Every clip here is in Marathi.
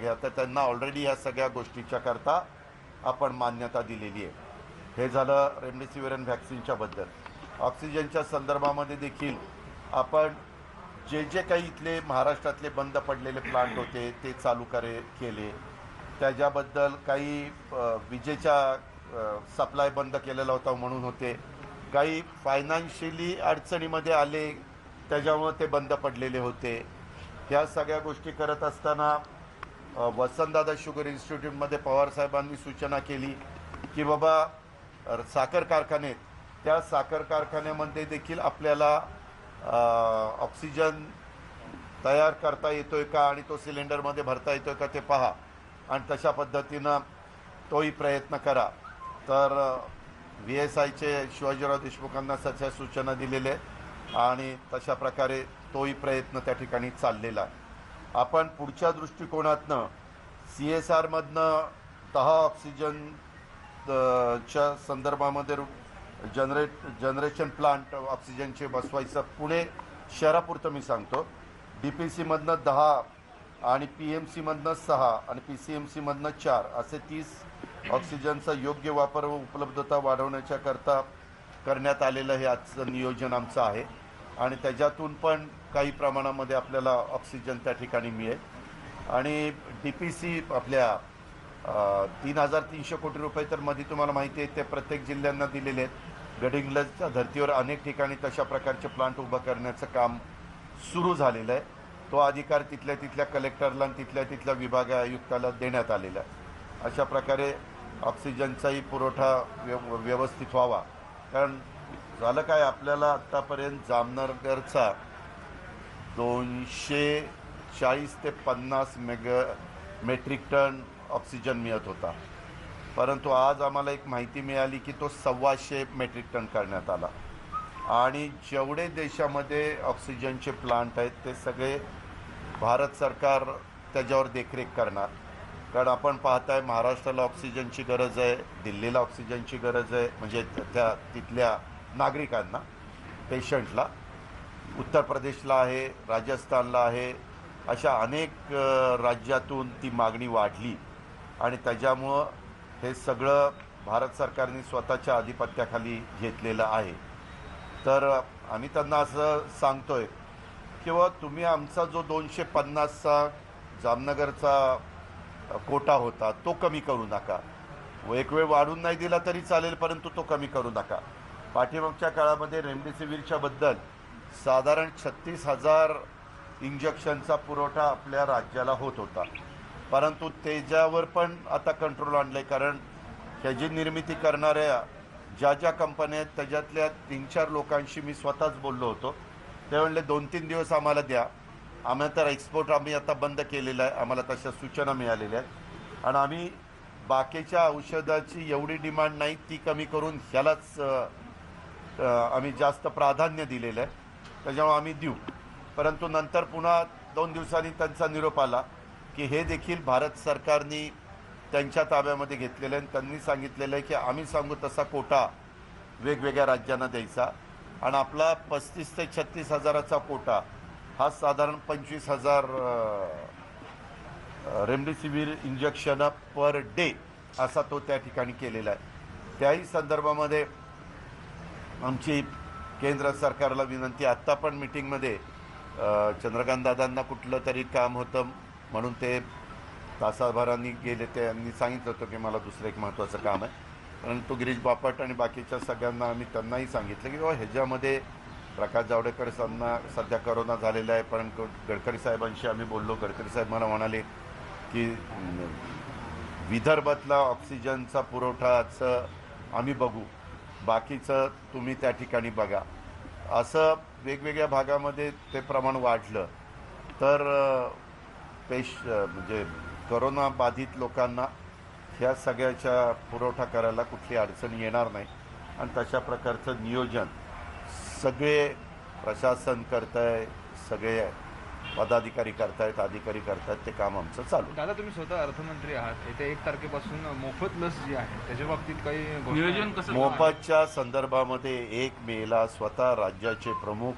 घ्या. तर त्यांना ऑलरेडी या सगळ्या गोष्टीच्या करता आपण मान्यता दिलेली आहे. हे झालं रेमडेसिवीर व्हॅक्सिनच्याबद्दल ऑक्सिजनच्या संदर्भामध्ये देखील आपण जे जे काही इथले महाराष्ट्रातले बंद पडलेले प्लांट होते ते चालू करे केले. त्याच्याबद्दल काही विजेच्या सप्लाय बंद केलेला होता म्हणून होते. काही फायनान्शियली अडचणीमध्ये आले त्याच्यामुळं ते बंद पडलेले होते. ह्या सगळ्या गोष्टी करत असताना वसंतदादा शुगर इन्स्टिट्यूटमध्ये पवारसाहेबांनी सूचना केली की बाबा साखर कारखाने त्या साखर कारखान्यामध्ये देखील आपल्याला ऑक्सिजन तयार करता येतो आहे का आणि तो सिलेंडरमध्ये भरता येतो आहे का ते पहा. आणि तशा पद्धतीनं तोही प्रयत्न करा. तर व्ही एस आयचे शिवाजीराव देशमुखांना सध्या सूचना दिलेल्या आहेत आणि तशा प्रकारे तोही प्रयत्न त्या ठिकाणी चाललेला आहे. आपण पुढच्या दृष्टिकोनातनं सी एस आरमधनं दहा ऑक्सिजन च्या संदर्भामध्ये जनरेट जनरेशन प्लांट ऑक्सिजनचे बसवायचं पुणे शहरापुरतं मी सांगतो. डी पी सीमधनं दहा आणि पी एम सीमधनं सहा आणि पी सी एम सीमधनं चार असे तीस ऑक्सिजनचा योग्य वापर व उपलब्धता वाढवण्याच्या करता करण्यात आलेलं हे आजचं नियोजन आमचं आहे. आणि त्याच्यातून पण काही प्रमाणामध्ये आपल्याला ऑक्सिजन त्या ठिकाणी मिळेल. आणि डी पी सी आपल्या तीन हजार तीनशे कोटी रुपये तर मध्ये तुम्हाला माहिती आहे ते प्रत्येक जिल्ह्यांना दिलेले आहेत. गडिंग्लजच्या धर्तीवर अनेक ठिकाणी तशा प्रकारचे प्लांट उभं करण्याचं काम सुरू झालेलं आहे. तो अधिकार तिथल्या तिथल्या कलेक्टरला आणि तिथल्या तिथल्या विभाग आयुक्ताला देण्यात आलेला आहे. अशा प्रकारे ऑक्सिजनचाही पुरवठा व्यव व्यवस्थित व्हावा. कारण झालं काय? आपल्याला आत्तापर्यंत जामनगरचा दोनशे चाळीस ते पन्नास मेग मेट्रिक टन ऑक्सिजन मिळत होता. परंतु आज आम्हाला एक माहिती मिळाली की तो सव्वाशे मेट्रिक टन करण्यात आला. आणि जेवढे देशामध्ये ऑक्सिजनचे प्लांट आहेत ते सगळे भारत सरकार त्याच्यावर देखरेख करणार. कारण आपण पाहताय महाराष्ट्राला ऑक्सिजनची गरज आहे दिल्लीला ऑक्सिजनची गरज आहे म्हणजे त्या तिथल्या नागरिकांना पेशंटला उत्तर प्रदेशला आहे राजस्थानला आहे अशा अनेक राज्यातून ती मागणी वाढली. आणि त्याच्यामुळं हे सगळं भारत सरकारने स्वतःच्या आधिपत्याखाली घेतलेलं आहे. तर आम्ही त्यांना असं सांगतोय किंवा तुम्ही आमचा जो दोनशे पन्नासचा जामनगरचा कोटा होता तो कमी करू नका. व एक वेळ वाढून नाही दिला तरी चालेल परंतु तो कमी करू नका. पाठीमागच्या काळामध्ये रेमडेसिवीरच्या बद्दल साधारण छत्तीस हजार इंजेक्शनचा पुरवठा आपल्या राज्याला होत होता. परंतु त्याच्यावर पण आता कंट्रोल आणलं कारण ह्याची निर्मिती करणाऱ्या ज्या ज्या कंपन्या आहेत त्याच्यातल्या तीन चार लोकांशी मी स्वतःच बोललो होतो. ते म्हणले दोन तीन दिवस आम्हाला द्या. आम्हाला तर एक्सपोर्ट आम्ही आता बंद केलेला आहे. आम्हाला तशा सूचना मिळालेल्या आहेत. आणि आम्ही बाकीच्या औषधाची एवढी डिमांड नाही ती कमी करून ह्यालाच आम्ही जास्त प्राधान्य दिलेलं आहे. त्याच्यामुळे आम्ही देऊ. परंतु नंतर पुन्हा दोन दिवसांनी त्यांचा निरोप आला की हे देखील भारत सरकारने त्यांच्या ताब्यामध्ये घेतलेलं आहे. आणि त्यांनी सांगितलेलं आहे की आम्ही सांगू तसा कोटा वेगवेगळ्या राज्यांना द्यायचा. आणि आपला पस्तीस ते छत्तीस हजाराचा कोटा हा साधारण पंचवीस हजार रेमडेसिवीर इंजेक्शन पर डे असा तो त्या ठिकाणी केलेला आहे. त्याही संदर्भामध्ये आमची केंद्र सरकारला विनंती आत्ता पण मिटिंगमध्ये चंद्रकांत दादांना कुठलं तरी काम होतं म्हणून ते तासाभरांनी गेले त्यांनी सांगितलं होतं की मला दुसरं एक महत्त्वाचं काम आहे. परंतु गिरीश बापट आणि बाकीच्या सगळ्यांना आम्ही त्यांनाही सांगितलं की बाबा ह्याच्यामध्ये प्रकाश जावडेकर सांना सध्या करोना झालेला आहे पण गडकरी साहेबांशी आम्ही बोललो. गडकरी साहेब मला म्हणाले की विदर्भातला ऑक्सिजनचा पुरवठाचं आम्ही बघू. बाकीचं तुम्ही त्या ठिकाणी बघा. असं वेगवेगळ्या भागामध्ये ते प्रमाण वाढलं. तर पेश म्हणजे करोना बाधित लोकांना ह्या सगळ्याच्या पुरवठा करायला कुठली अडचण येणार नाही. आणि तशा प्रकारचं नियोजन सगळे प्रशासन करताय सगळे पदाधिकारी करतायत अधिकारी करतायत ते काम आमचं चालू. दादा तुम्ही स्वतः अर्थमंत्री आहात. येत्या एक तारखेपासून मोफत लस जी आहे त्याच्या बाबतीत काही घोषणा- नियोजन कसं मोफतच्या संदर्भामध्ये एक मेला स्वतः राज्याचे प्रमुख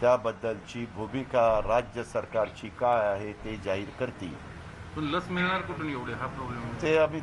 त्याबद्दलची भूमिका राज्य सरकारची काय आहे ते जाहीर करतील. पण लस मिळणार कुठून एवढे? हा प्रॉब्लेम ते आम्ही